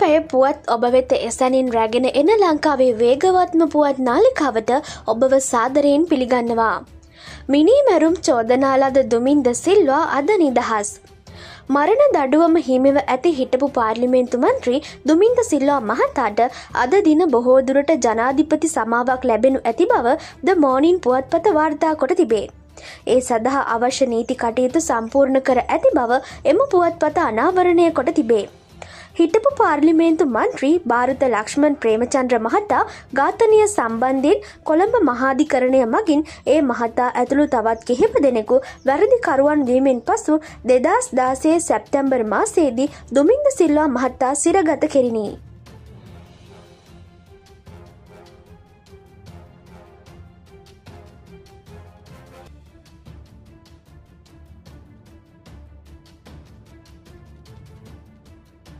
පැය පුවත් ඔබ වෙත එසැනින් රැගෙන එන ලංකාවේ වේගවත්ම පුවත් නාලිකාවට ඔබව සාදරයෙන් පිළිගන්නවා. මිනී මැරුම් චෝදනාලද දුමින්ද සිල්වා අද නිදහස්. මරණ දඩුවම හිමිව ඇති හිටපු පාර්ලිමේන්තු මන්ත්‍රී දුමින්ද සිල්වා මහතාට අද දින බොහෝදුරට ජනාධිපති සමාවක් ලැබෙනු ඇති බව ද මෝනින් පුවත්පත වාර්තා කොට තිබේ. ඒ සඳහා අවශ්‍ය නීති කටයුතු සම්පූර්ණ කර ඇති බව එම පුවත්පත අනාවරණය කොට තිබේ. හිටපු පාර්ලිමේන්තු මන්ත්‍රී භාරත ලක්ෂ්මන් ප්‍රේමචන්ද්‍ර මහතා ඝාතනය සම්බන්ධයෙන් කොළඹ මහාධිකරණය මගින් ඒ මහතා ඇතුළු තවත් කිහිප දෙනෙකු වැරදිකරුවන් වීමෙන් පසු දෙදස් දාසේ සැප්තැම්බර් මාසේදී දුමින්ද සිල්වා මහත්තා සිරගත කෙරිණි.